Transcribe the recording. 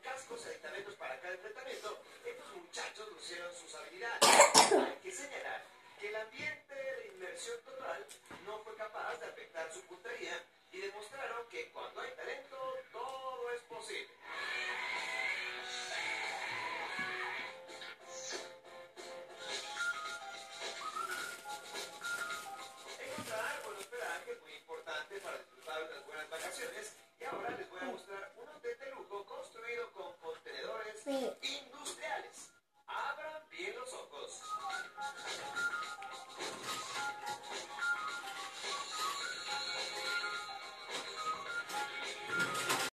cascos y aditamentos para cada enfrentamiento, estos muchachos lucieron sus habilidades. Hay que señalar que el ambiente de inmersión total no fue capaz de afectar su puntería y demostraron que cuando hay talento, todo es posible. Encontrar buenos hospedaje muy importante para disfrutar de las buenas vacaciones y ahora les voy a mostrar un